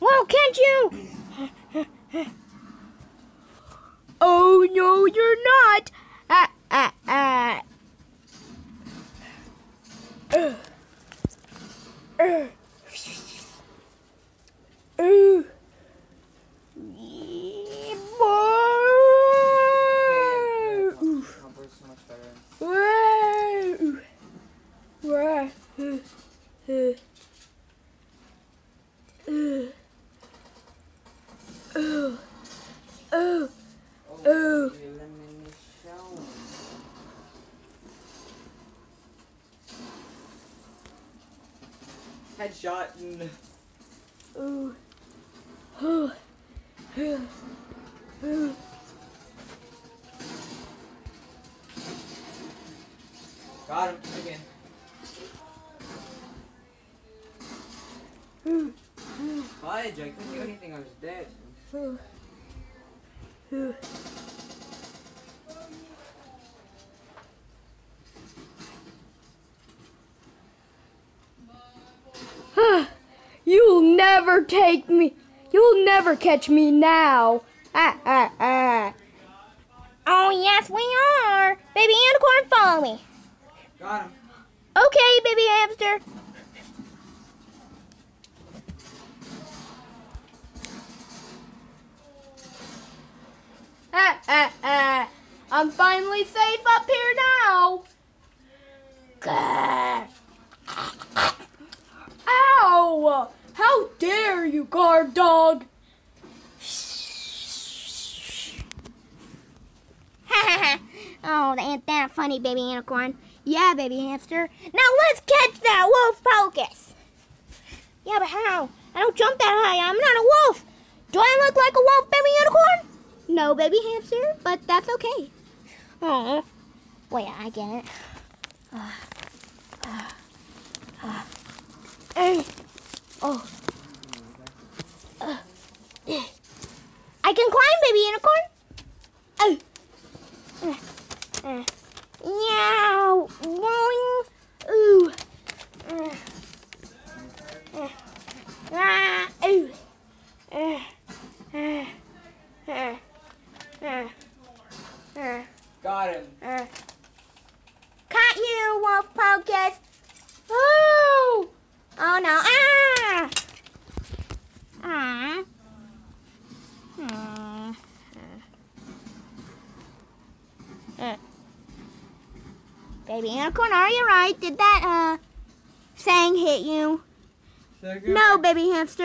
well, can't you? oh no, you're not. Ah, ah, ah. Uh. Uh. Uh. Whoa. Oh. Oh. Oh. Headshot. and-. Got him again. Ooh. Fudge, I couldn't do anything. I was dead. Ooh. Ooh. You'll never take me. You'll never catch me now. Ah, ah, ah. Oh, yes, we are. Baby unicorn, follow me. Got him. Okay, baby hamster. I'm finally safe up here now. Grr. Ow! How dare you, guard dog! oh, ain't that funny, baby unicorn? Yeah, baby hamster. Now let's catch that Wolf Pocus. Yeah, but how? I don't jump that high. I'm not a wolf. Do I look like a wolf, baby unicorn? No, baby hamster, but that's okay. Oh, wait, I get it. Uh, uh, uh, oh. Uh. I can climb, baby unicorn. Caught you, Wolf Pocus. Oh. Oh no. Ah. Ah. Hmm. Uh. Baby unicorn, are you right? Did that uh saying hit you? No, baby hamster.